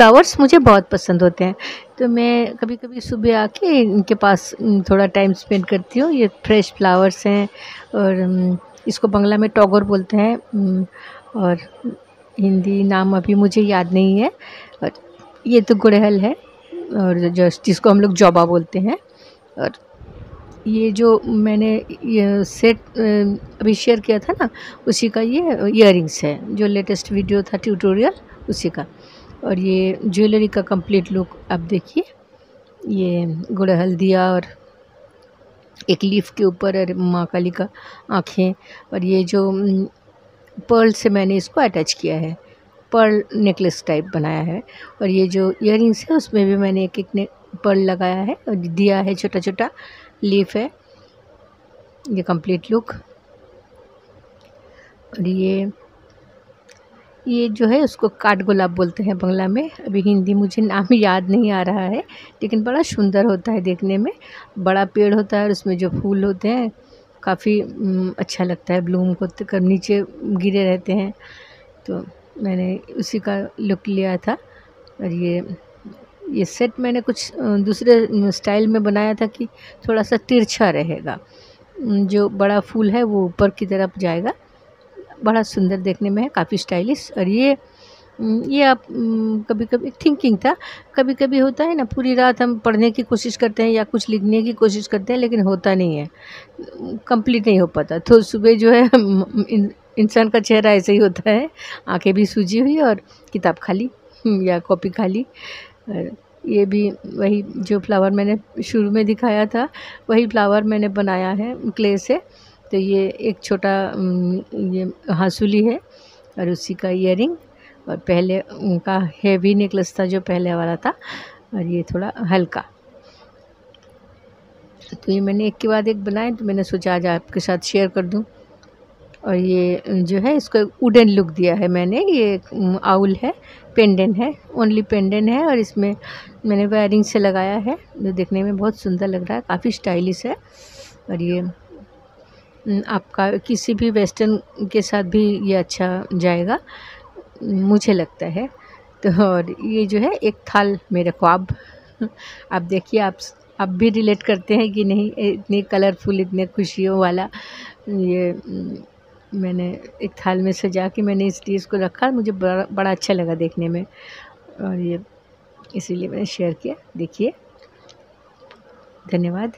Flowers मुझे बहुत पसंद होते हैं। तो मैं कभी कभी सुबह आके इनके पास थोड़ा टाइम स्पेंड करती हूँ। ये फ्रेश फ्लावर्स हैं और इसको बंगला में टॉगर बोलते हैं और हिंदी नाम अभी मुझे याद नहीं है। और ये तो गुड़हल है और जो जिसको हम लोग जौबा बोलते हैं। और ये जो मैंने ये सेट अभी शेयर किया था ना, उसी का ये इयर है। जो लेटेस्ट वीडियो था ट्यूटोरियल, उसी का। और ये ज्वेलरी का कंप्लीट लुक आप देखिए। ये गुड़हल दिया और एक लीफ के ऊपर माँ काली का आँखें और ये जो पर्ल से मैंने इसको अटैच किया है। पर्ल नेकलेस टाइप बनाया है और ये जो इयर है, उसमें भी मैंने एक एक ने पर्ल लगाया है और दिया है छोटा छोटा लीफ है। ये कंप्लीट लुक और ये ये जो है उसको काट गुलाब बोलते हैं बंगला में। अभी हिंदी मुझे नाम याद नहीं आ रहा है, लेकिन बड़ा सुंदर होता है देखने में। बड़ा पेड़ होता है और उसमें जो फूल होते हैं, काफ़ी अच्छा लगता है ब्लूम को कर नीचे गिरे रहते हैं। तो मैंने उसी का लुक लिया था और ये ये सेट मैंने कुछ दूसरे स्टाइल में बनाया था कि थोड़ा सा तिरछा रहेगा। जो बड़ा फूल है वो ऊपर की तरफ़ जाएगा। बड़ा सुंदर देखने में है, काफ़ी स्टाइलिश। और ये ये आप कभी कभी थिंकिंग था कभी कभी होता है ना, पूरी रात हम पढ़ने की कोशिश करते हैं या कुछ लिखने की कोशिश करते हैं, लेकिन होता नहीं है। कंप्लीट नहीं हो पाता। तो सुबह जो है इंसान का चेहरा ऐसे ही होता है, आँखें भी सूजी हुई और किताब खाली या कॉपी खाली। ये भी वही जो फ्लावर मैंने शुरू में दिखाया था, वही फ्लावर मैंने बनाया है, क्ले से। तो ये एक छोटा ये हासुली है और उसी का इयर और पहले उनका हेवी नेकलेस था जो पहले वाला था और ये थोड़ा हल्का। तो ये मैंने एक के बाद एक बनाए तो मैंने सोचा आज आपके साथ शेयर कर दूँ। और ये जो है, इसको वुडन लुक दिया है मैंने। ये आउल है पेंडेंट है ओनली पेंडेंट है और इसमें मैंने वायरिंग से लगाया है। जो देखने में बहुत सुंदर लग रहा है, काफ़ी स्टाइलिश है और ये आपका किसी भी वेस्टर्न के साथ भी ये अच्छा जाएगा, मुझे लगता है। तो और ये जो है, एक थाल मेरे ख्वाब। आप देखिए, आप आप भी रिलेट करते हैं कि नहीं इतने कलरफुल, इतने खुशियों वाला, ये मैंने एक थाल में सजा के मैंने इस चीज़ को रखा मुझे बड़ा बड़ा अच्छा लगा देखने में। और ये, इसीलिए मैंने शेयर किया। देखिए। धन्यवाद।